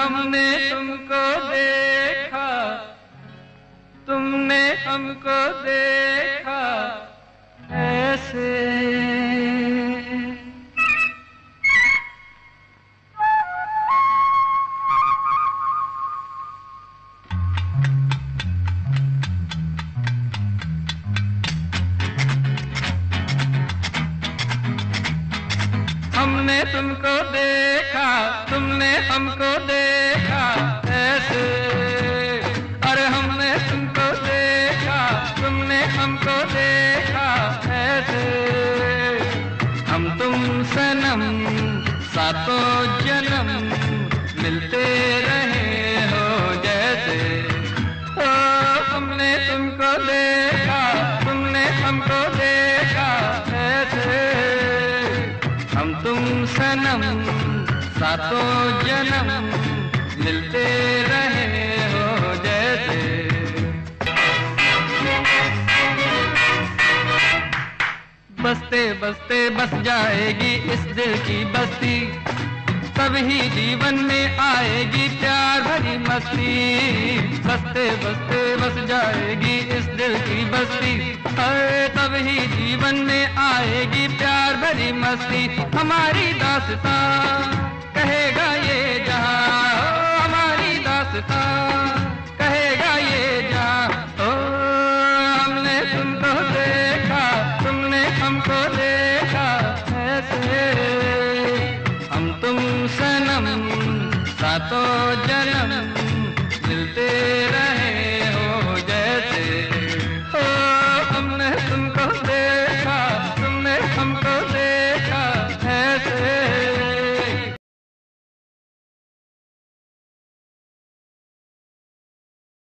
हमने तुमको देखा। तुमने हमको देखा। ऐसे हमने तुमको देखा, तुमने हमको देखा, ऐसे। अरे हमने तुमको देखा, तुमने हमको देखा, ऐसे। हम तुम सनम सातों जन्म मिलते रहे हो जैसे। ओ, हमने तुमको देखा। सनम, सातों जन्म मिलते रहे हो जैसे। बसते बसते, बस जाएगी इस दिल की बस्ती। तभी जीवन में आएगी प्यार भरी मस्ती। बसते बसते, बस जाएगी इस दिल की बस्ती। तभी जीवन में आएगी प्यार भरी मस्ती, हमारी दास्ता। कहेगा ये जहाँ, हमारी दास्ता। कहेगा ये जहाँ, ओ, हमने तुमको देखा, तुमने हमको देखा, ऐसे। हम तुम सनम सातों जन्म, मिलते रहे।